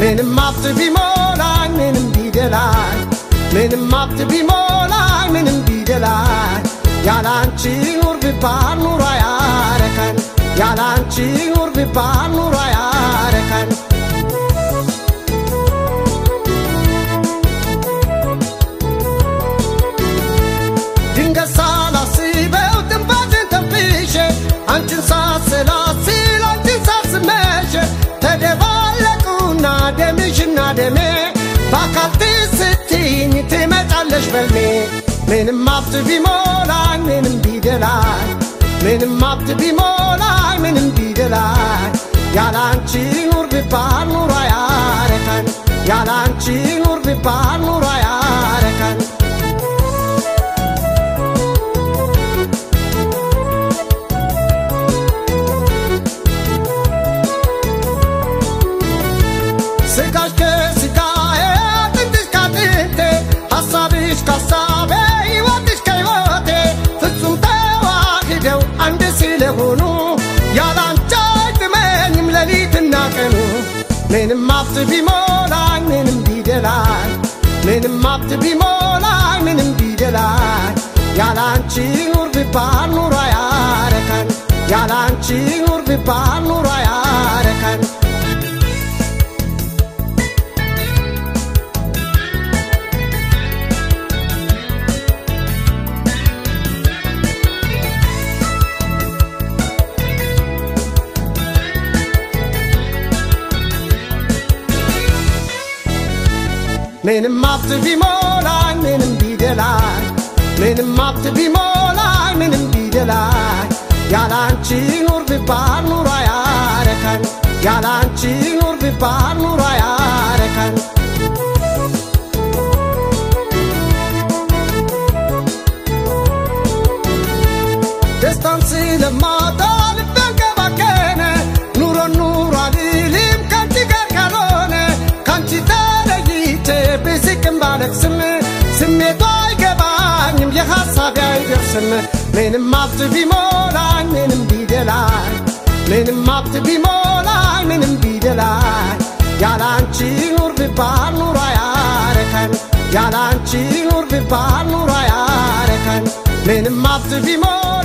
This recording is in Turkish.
Benim maftı bir molan benim dideler Benim maftı bir molan benim dideler Yalançı nur bir par nuraya rekan Yalançı nur bir par nuraya rekan belli. Benim aptı bir molay benim bidelay Benim aptı bir molay benim bidelay Yalançı nur bir par nurayar efendim Yalançı nur bir par nurayar Benim hafta bir molay benim dideler Benim hafta bir molay benim dideler Yalançı nur bir par nuraya Yalançı nur bir par nuraya Benim attı bir molay benim bideler Benim attı bir molay benim bideler Yalançı nur bir bar nuraya rekan Yalançı nur bir bar nuraya rekan Destan silemar ብስቅም ባለቅስም ስሜቱ አይገባኝም የሐሳቤ አይደርስም ምንም ሀብት ቢሞላኝ ምንም ቢደላኝ ምንም ሀብት ቢሞላኝ ምንም ቢደላኝ ያላንቺ ኑር ቢባል ኑሮ አያረካኝ ያላንቺ ኑር ቢባል ኑሮ አያረካኝ ምንም ሀብት ቢሞላ